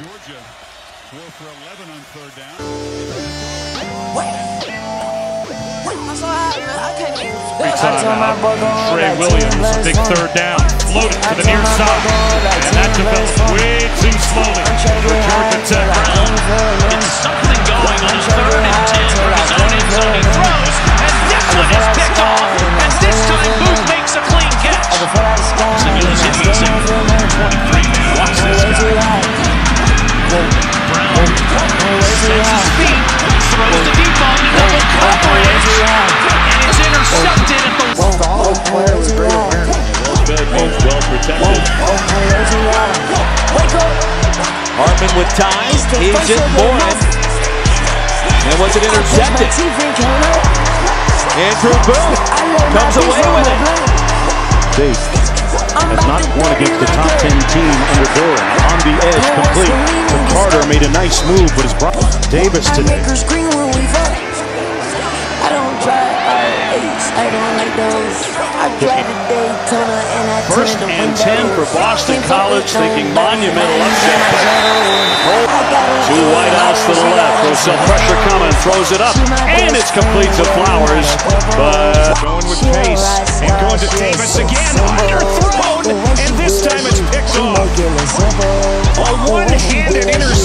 Georgia, 4 for 11 on third down. Trey Williams, big third down, floated to the near side, and that developed way Hartman with ties, Agent Morin. And was it intercepted? Andrew Booth comes away with it. Chase has not won against the top 10 team under Doran. On the edge, complete. But Carter made a nice move, but his brought Davis today. I don't like those. I play the Daytona and I First and 10 for Boston College, thinking monumental upset. To Whitehouse to the left. There's some pressure coming. Throws it up. And it's complete to Flowers. But going with Chase and going to Davis again. Underthrown. And this time it's picked off. A one-handed interception.